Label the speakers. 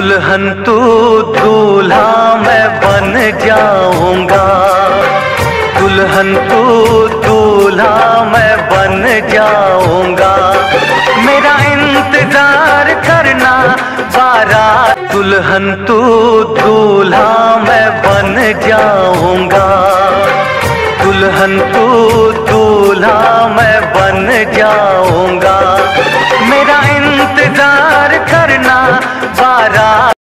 Speaker 1: दुल्हन तू दूल्हा, मैं बन जाऊँगा। दुल्हन तू दूल्हा, मैं बन जाऊँगा। मेरा इंतज़ार करना बारा। दुल्हन तू दूल्हा, मैं बन जाऊँगा। दुल्हन तू दूल्हा, मैं बन जाऊँगा। मेरा इंतज़ार